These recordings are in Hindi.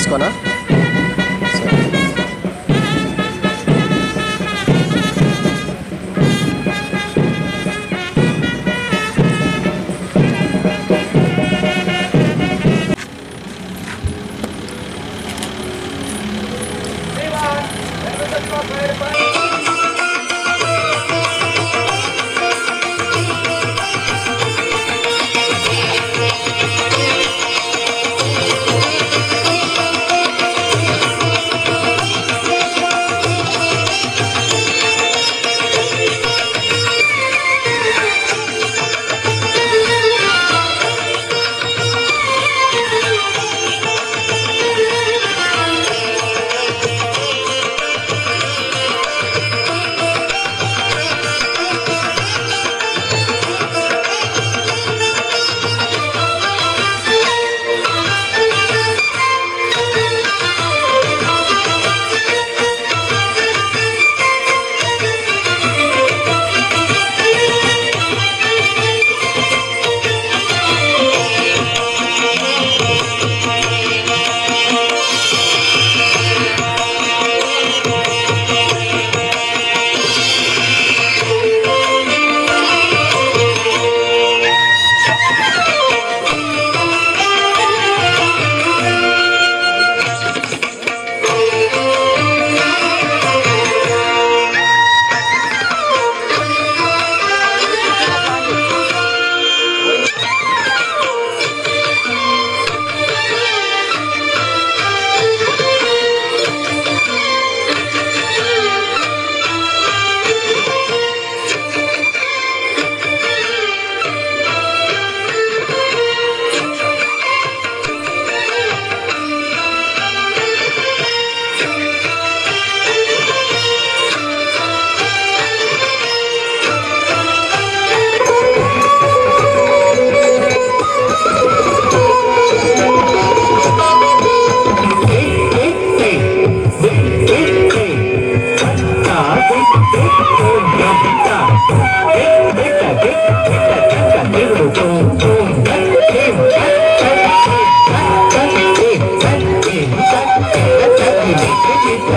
fresco, ¿no?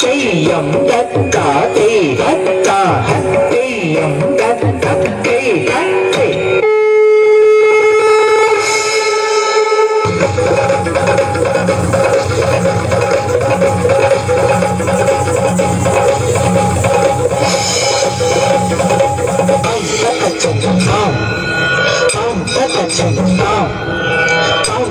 ti dụng đất cỡ ti hết cờ hết ti dụng đến cấp ti hết ti Ông tất cả chồng ông Ông tất cả chồng ông Ông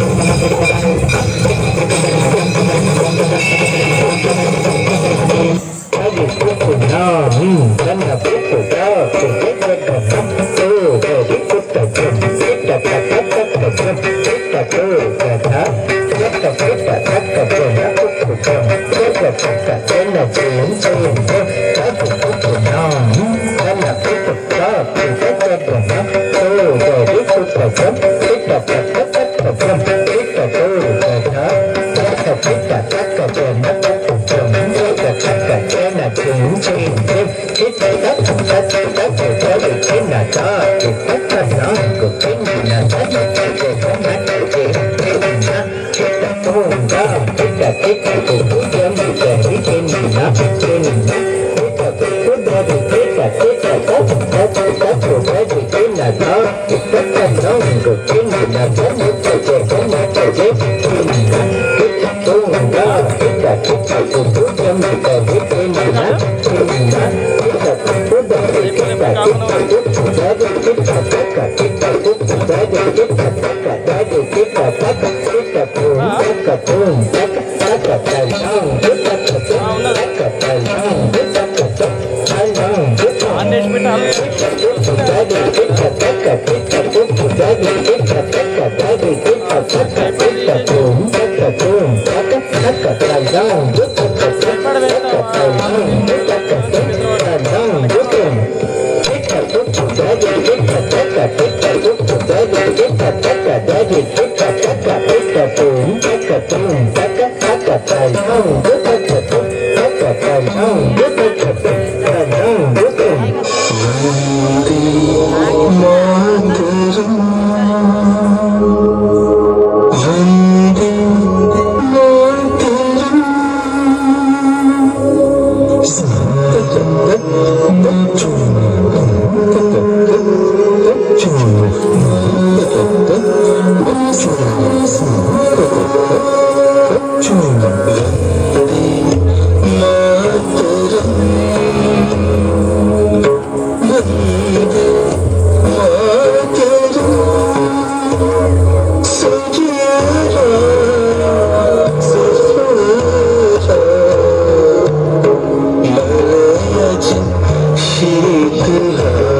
tô biết tu thật pháp biết tập tất tất tập tâm biết tập tu về đó các tập biết tập các tập về mắt các tập biết tập cái là trường chi biết biết tập các tập các tập các tập cái được cái là đó được tất cả cái là tất cả cái là Thank you. cà tưởng các cà tưởng các các các cà tài không biết các cà tưởng các cà tài không biết các cà tưởng các không biết tưởng Thank you. 生死眷恋，马头琴，马头琴，世间人，世间人，难解君心恨。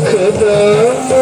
Kadam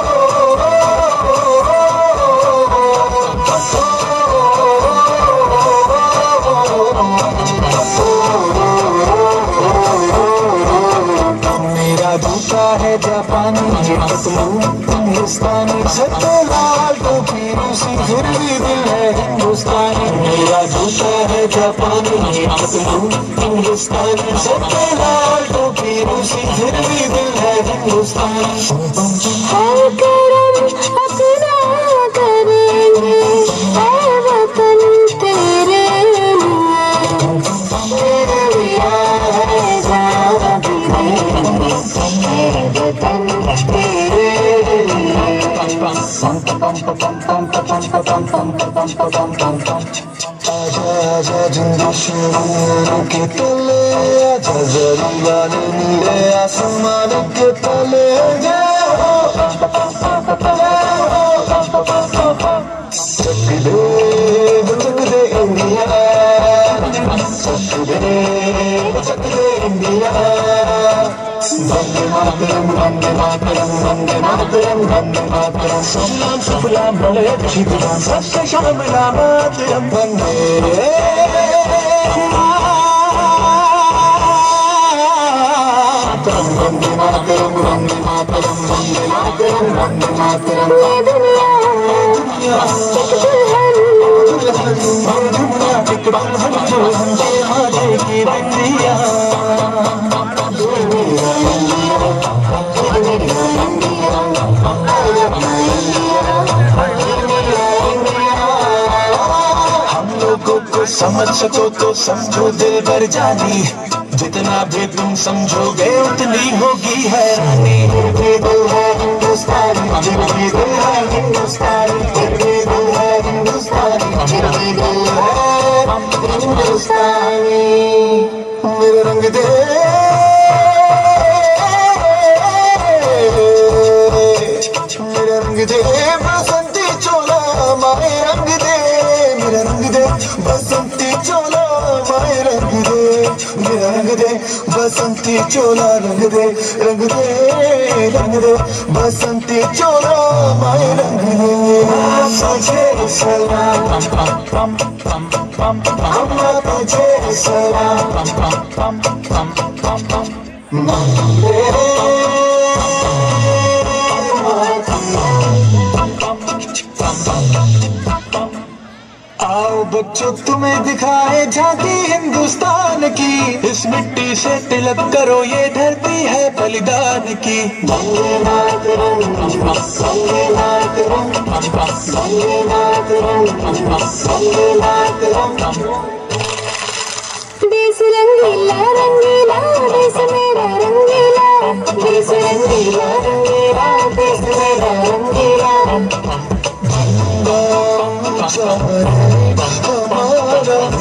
है जापानी हिंदुस्तानी सत्य लाल टोपी रूसी फिर भी दिल है हिंदुस्तानी। मेरा जूता है जापानी हिंदुस्तानी सत्य लाल टोपी रूसी फिर भी दिल है हिंदुस्तानी। Acı acıcın düşündüğünü kitale Acı zarımlarını asılmalı kitale मातरम वंदे मातरम वंदे मातरम वंदे मातरम ये दुनिया एक दुल्हन दुनिया एक दुल्हन जो हम माजे की बंदिया समझ सको तो समझो दिल भर जानी। जितना भी तुम समझोगे, उतनी होगी हैरानी। है मेरा रंग दे। मेरा रंग दे। बसंती चोला, मेरा रंग दे बसंती चोला माए रंग दे मेरा रंग दे बसंती चोला रंग दे रंग दे रंग दे बसंती चोला माए रंग दे मुझे सलाम अम्मा तुझे सलाम आओ बच्चों तुम्हें दिखाए झांकी हिंदुस्तान की। इस मिट्टी से तिलक करो ये धरती है बलिदान की। वंदे मातरम वंदे मातरम वंदे मातरम वंदे मातरम देश रंगीला रंगीला देश मेरा रंगीला। देश रंगीला रंगीला देश मेरा रंगीला।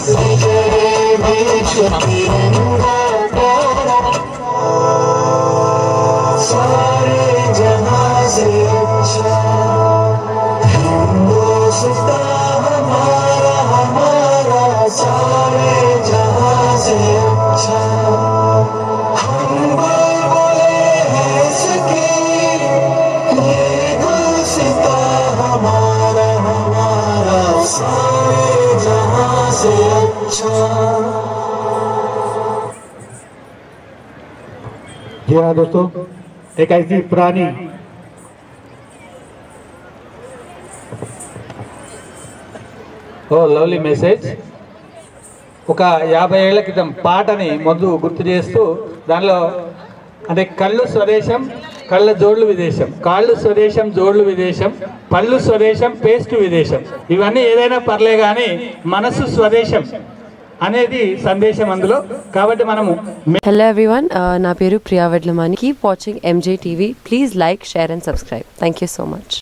Thank you. दोस्तों एक ऐसी पुरानी ఓ లవ్లీ మెసేజ్ ఒక యాభై ఏళ్ల క్రితం పాటని ముందు గుర్తు చేస్తూ దానిలో అంటే కళ్ళు స్వదేశం కళ్ళ జోడ్లు విదేశం కాళ్ళు స్వదేశం జోడ్లు విదేశం పళ్ళు స్వదేశం పేస్ట్ విదేశం ఇవన్నీ ఏదైనా పర్లే కానీ మనసు స్వదేశం అనేది సందేశం అందులో. కాబట్టి మనము హలో ఎవ్రీవన్ నా పేరు Priya Vedlamani. Keep watching MJ TV please like share and subscribe thank you so much